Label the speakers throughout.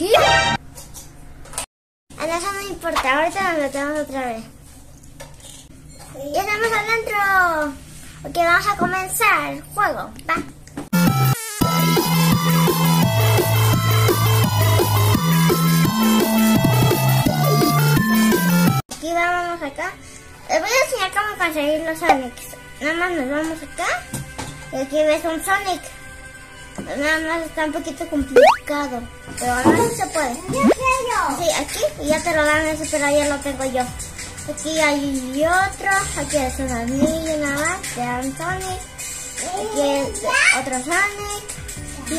Speaker 1: ¿Qué?
Speaker 2: A eso no importa, ahorita nos metemos otra vez. Ya estamos adentro. Ok, vamos a comenzar el juego. Va. Aquí vamos acá. Les voy a enseñar cómo conseguir los Sonics. Nada más nos vamos acá. Y aquí ves un Sonic. Nada más está un poquito complicado. Pero ahora sí se puede. Sí, aquí y ya te lo dan ese, pero ya lo tengo yo. Aquí hay otro, aquí es un anillo nada más, te dan Sonic. Aquí es otro Sonic. Y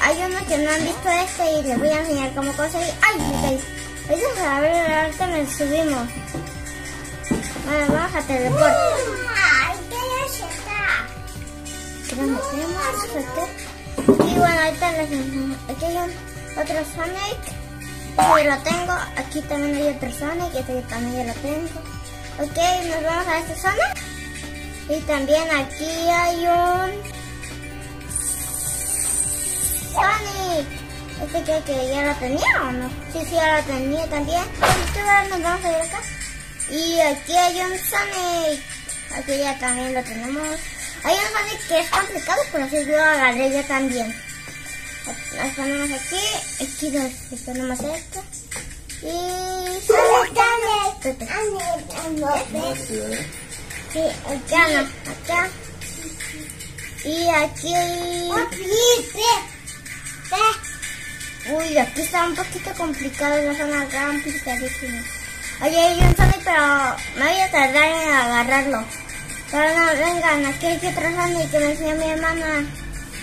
Speaker 2: hay uno que no han visto este y les voy a enseñar cómo conseguir. ¡Ay! caí! Eso a ver, ahorita me subimos. Bueno, vamos a teleport. Espérame, espérame, Y bueno, ahorita les. Aquí hay otro Sonic. Yo lo tengo. Aquí también hay otro Sonic. Este también ya lo tengo. Ok, nos vamos a este Sonic. Y también aquí hay un Sonic. Este creo que ya lo tenía o no. Sí, sí, ya lo tenía también. Entonces nos vamos a ir acá. Y aquí hay un Sonic. Aquí ya también lo tenemos. Hay un Sonic que es complicado, pero así yo agarré yo también. Las ponemos aquí, aquí nos ponemos esto. Y... Pepe. Sí, acá no, acá. Y aquí... Uy, aquí está un poquito complicado, la zona complicadísima. Oye, un Sonic, pero me voy a tardar en agarrarlo. Pero no, vengan, aquí hay otro Sonic que me enseñó mi hermana.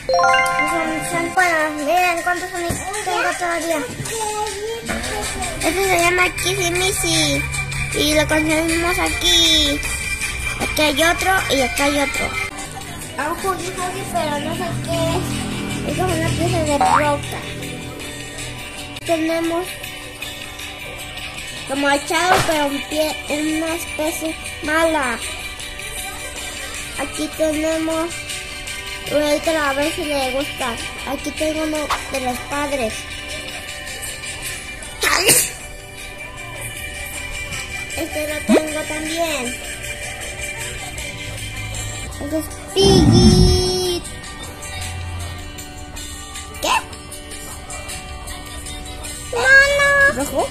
Speaker 2: Son, son buenos, miren cuántos Sonic tengo todavía. Este se llama Kissy Missy y lo conseguimos aquí. Aquí hay otro y acá hay otro. A un Huggy Huggy, pero no sé qué es. Es como una pieza de roca. Tenemos como echado, pero un pie, una especie mala. Aquí tenemos, ahorita a ver si le gusta. Aquí tengo uno de los padres. Este lo tengo también. Este es Piggy. ¿Qué? Mano. ¿Rojo?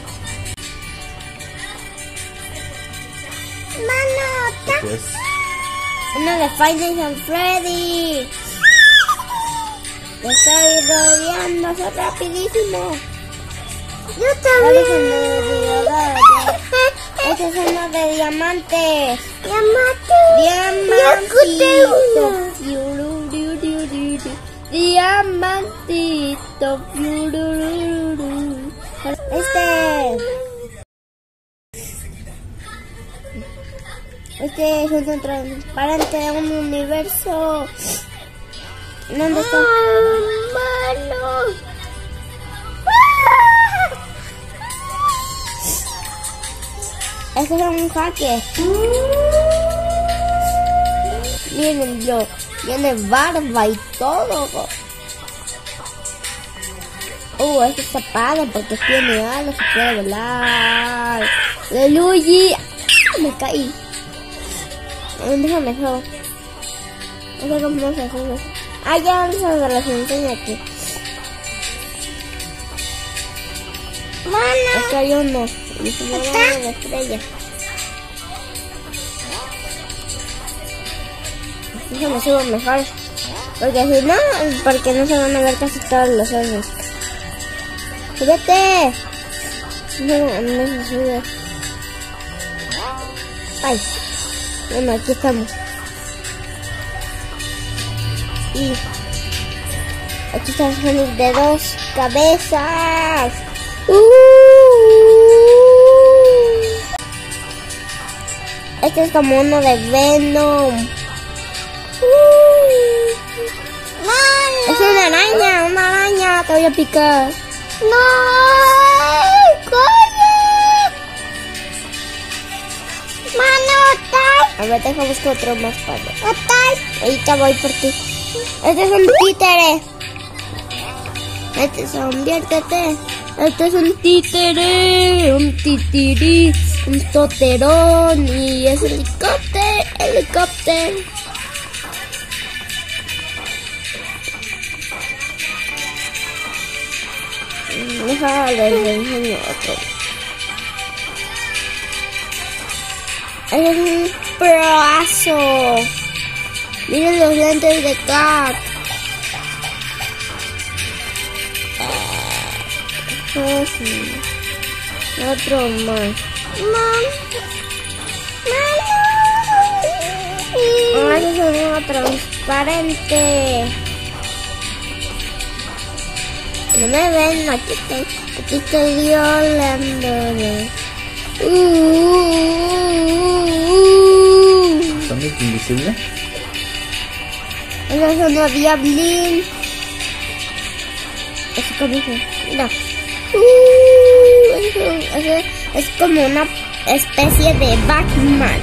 Speaker 2: Manota.
Speaker 1: Pues,
Speaker 2: Uno de Five and Freddy. Lo estoy rodeando, soy rapidísimo. Yo también. Este es uno de diamantes. Diamante. Diamantito. Diamantito. Este. Este es un transparente de un universo. ¿Dónde está? ¡Malo! Este es un jaque. Miren yo, tiene barba y todo. Uh, este está padre porque tiene alas y puede volar. Luigi. ¡Ah! Me caí. Eh, Déjame. No sé cómo se hace. Ah, ya se los enseño aquí. Mano. Acá hay uno. Y se me va la estrella. Déjame subo mejor. Porque si no, porque no se van a ver casi todos los ojos. ¡Súbete! No, no se sube. Ay. Bueno, aquí estamos. Y aquí está el Sonic de dos cabezas. ¡Uh! Este es como uno de Venom. ¡Uh! Es una araña, una araña. Te voy a picar. ¡No! A ver, deja buscar otro más padre. Ahorita voy por ti. Este es un títere. Este es un viértete. Este es un títere, un titirí, un toterón y es helicóptero, helicóptero. Déjame les enseño otro. Es un brazo. Miren los lentes de Cat. Ah. Otro más.
Speaker 1: Mam.
Speaker 2: Ese es uno transparente. No me ven, aquí estoy, aquí estoy yo hablando. Uh, uh, uh,
Speaker 3: ¿Sonic invisible?
Speaker 2: Ese es un diablín. Es como mira. Uh, es como una especie de Batman.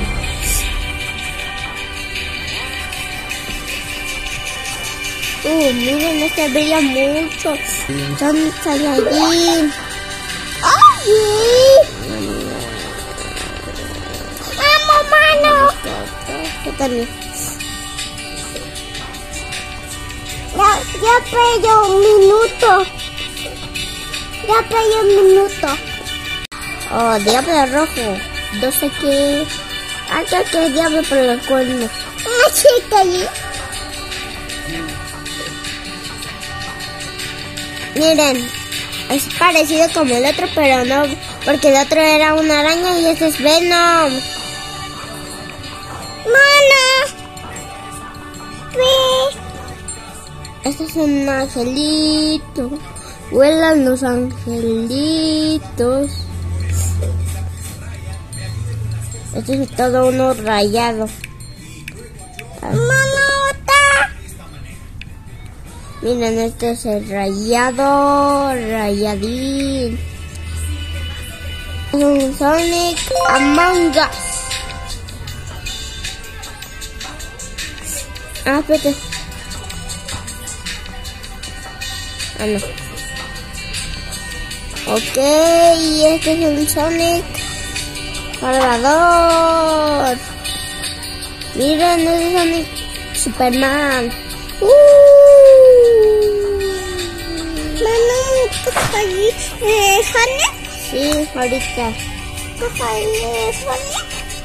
Speaker 2: Uh, miren, este brilla mucho. Son Saiyajin. ¡Ay! Yo también.
Speaker 1: Ya, ya perdió un minuto. Ya perdió un minuto.
Speaker 2: Oh, diablo rojo. No sé qué. Creo que diablo por los cuernos.
Speaker 1: Ah.
Speaker 2: Miren, es parecido como el otro, pero no, porque el otro era una araña y este es Venom. Este es un angelito. Vuelan los angelitos. Este es todo uno rayado.
Speaker 1: Manota.
Speaker 2: Miren, este es el rayado, rayadín. Un Sonic Among Us. Ah, espérate. Ah, no. Ok, y este es un Sonic Salvador. Miren, este es Sonic Superman. ¡Uh!
Speaker 1: Mano, ¿cojo allí? Eh, Jane?
Speaker 2: Sí, ahorita.
Speaker 1: ¿Cojo allí, Jane?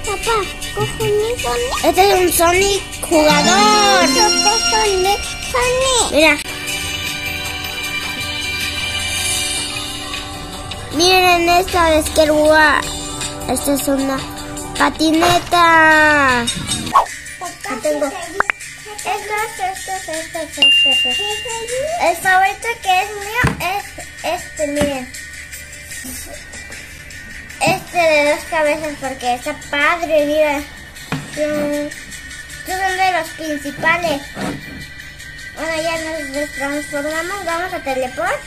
Speaker 1: Papá.
Speaker 2: Este es un Sonic jugador.
Speaker 1: Jane. Jane.
Speaker 2: Mira. Miren esta de Skerua. Esta es una patineta.
Speaker 1: Acá tengo. Estos, estos, estos, estos. El favorito que es mío es este, miren. Este de dos cabezas porque está padre, mira. Son, son de los principales. Bueno, ya nos transformamos, vamos a teleport.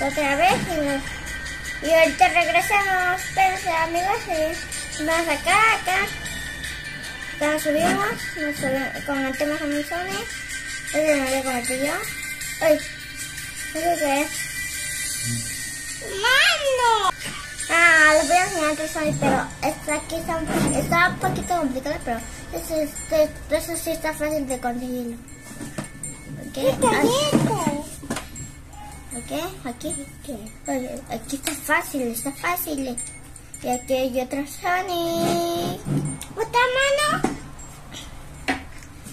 Speaker 1: Otra vez y, nos- y ahorita regresamos. Espérense amigos, y vamos acá, acá. Nos subimos, nos subimos, conectemos a mi Sony. Ese no conecté yo. Ay, ¿eso qué es? ¡Mano! Ah, les voy a enseñar otro Sony, pero esta aquí está un, po- está un poquito complicado, pero eso, eso sí está fácil de conseguirlo. Ok, ah, ok, aquí. Oye, aquí está fácil, está fácil. Y aquí hay otro Sonic. ¿Otra mano?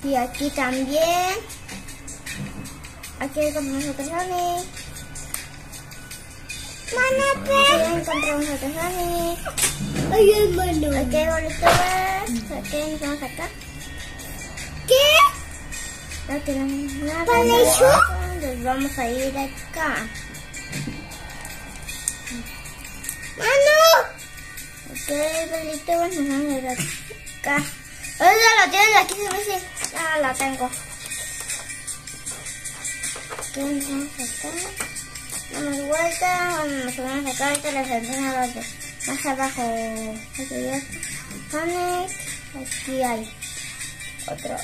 Speaker 1: Y aquí también. Aquí encontramos otro Sonic. Mano, Aquí encontramos otro Sonic. Ay, hermano. Aquí hay bolitas. Aquí encontramos acá. ¿Qué? No tenemos nada. ¿Para eso? Nos vamos a ir acá. ¡Mano! Ok, Belito, nos vamos a ir acá. ¿Dónde lo tienes? Aquí se me dice. Ah, la tengo. Aquí nos vamos acá. Damos vuelta, nos vamos acá. Ahorita los de más abajo. Aquí ya. Sonic. Aquí hay otro.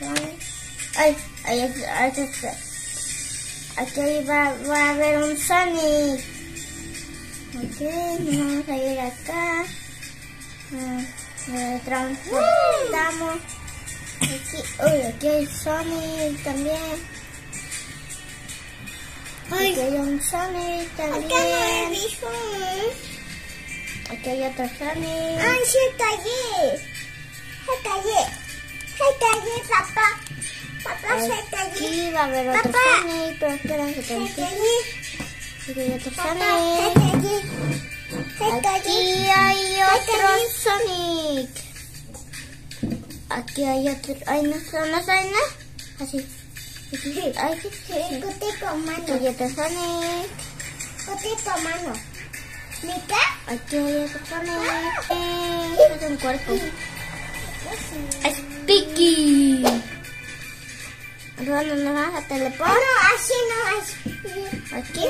Speaker 1: Sonic. Ay, ahí. Ahí está.
Speaker 2: aquí va, va a haber un Sonic. Ok, vamos a ir acá. Ah, eh, transportamos. Aquí, uy, aquí hay Sonic también. Aquí hay un Sonic también. Aquí hay otro Sonic.
Speaker 1: ¡Ay, se cayé! Se cayé. Se cayé, papá. Papá, se cayé.
Speaker 2: Aquí va a haber otro
Speaker 1: Papá.
Speaker 2: Sonic, pero espérense
Speaker 1: Se
Speaker 2: tantito.
Speaker 1: cayé.
Speaker 2: Aquí hay otro
Speaker 1: Papá, se
Speaker 2: Sonic.
Speaker 1: Se
Speaker 2: Aquí hay otro. Sonic. Aquí hay otro. Ay, no, no, no, no. Así. Ay, Aquí
Speaker 1: mano.
Speaker 2: hay otro Sonic.
Speaker 1: Cote con mano. ¿Mica?
Speaker 2: Aquí hay otro Sonic. Es un cuerpo. Sticky. ¿Dónde nos vamos a
Speaker 1: Ah,
Speaker 2: teleportar?
Speaker 1: no, así no es.
Speaker 2: Aquí.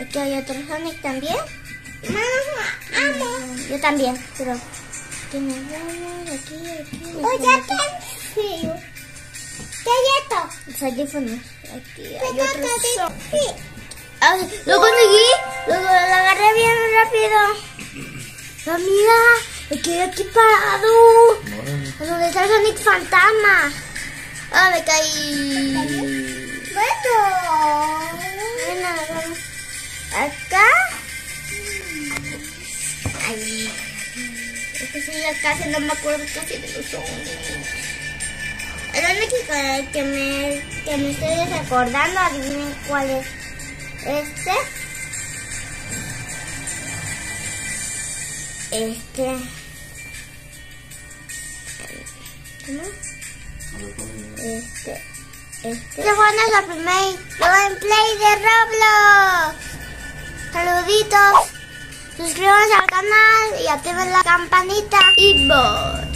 Speaker 2: Aquí hay otro Sonic también.
Speaker 1: Mamá.
Speaker 2: Yo también, pero. Aquí nos vamos, aquí, aquí.
Speaker 1: Oye,
Speaker 2: aquí.
Speaker 1: qué frío. ¿Qué es esto?
Speaker 2: Los audífonos. Aquí hay
Speaker 1: ¿Qué
Speaker 2: otro. Ay, ¡Lo conseguí! Lo, lo agarré bien rápido. ¡No, mira! Me quedé aquí parado. ¿Dónde está el Sonic Fantasma? ¡Ah, me caí!
Speaker 1: Bueno.
Speaker 2: Bueno, vamos. Acá. Ay. Es que sí, casi no me acuerdo casi de los Sonic. El único que, que me, que me estoy recordando, adivinen cuál es. Este. Este. Este. Este. Este fue nuestro primer gameplay de Roblox. Saluditos. Suscríbanse al canal y activen la campanita. Y bye.